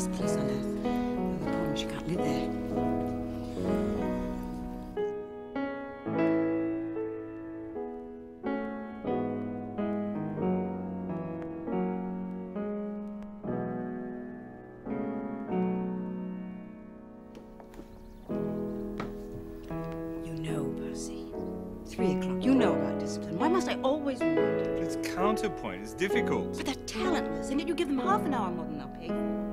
best place on earth. Problem is you can't live there. Know, Percy. Three o'clock. You know about discipline. Why must I always it's counterpoint. It's difficult. But they're talentless, and yet? You give them half an hour more than they'll pay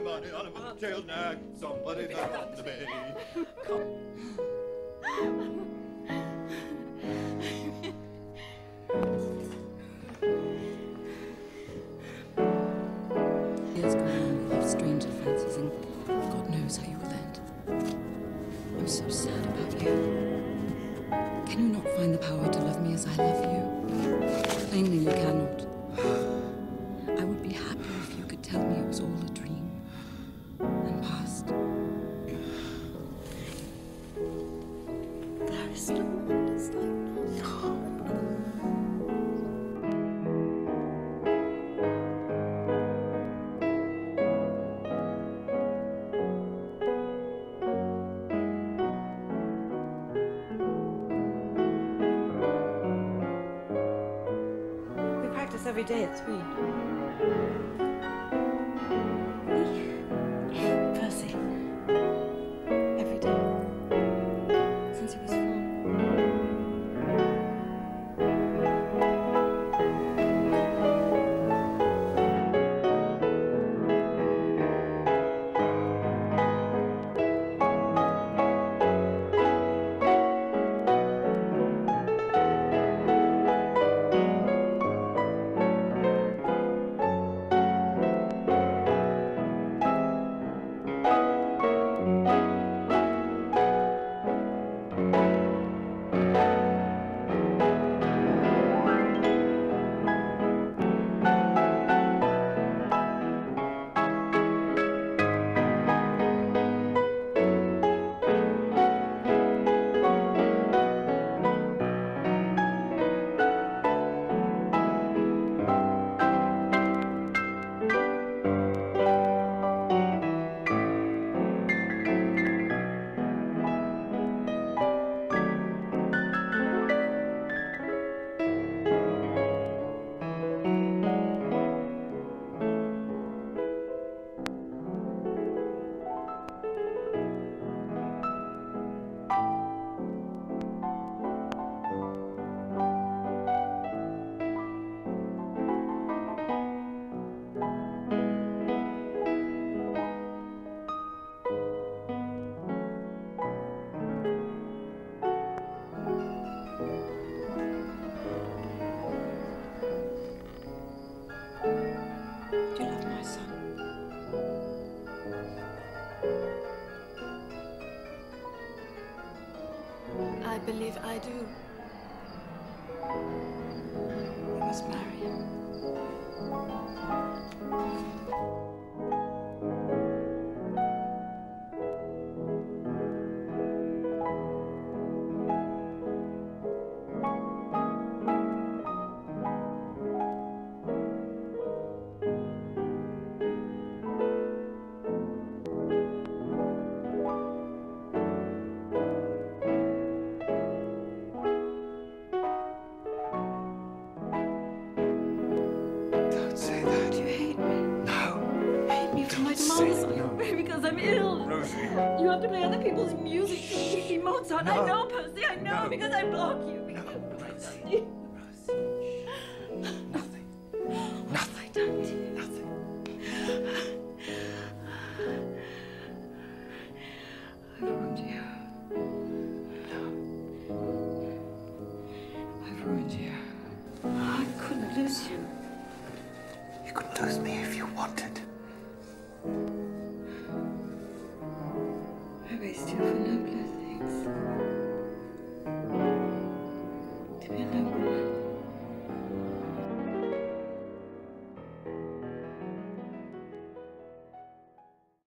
I've had my money on a tail nag. Somebody found the bay. Years go on, we'll have stranger fancies, and God knows how you will end. I'm so sad about you. Can you not find the power to love me as I love you? Plainly, you cannot. Every day at three. Believe I do. We must marry You have to play other people's music to me, Mozart. I know, Percy. I know No. because I block you. Because I Rosie. Nothing. I Nothing. done to? Nothing. I've ruined you. No. I've ruined you. I couldn't lose you. You could lose me if you wanted waste your for nobler things. To be alone.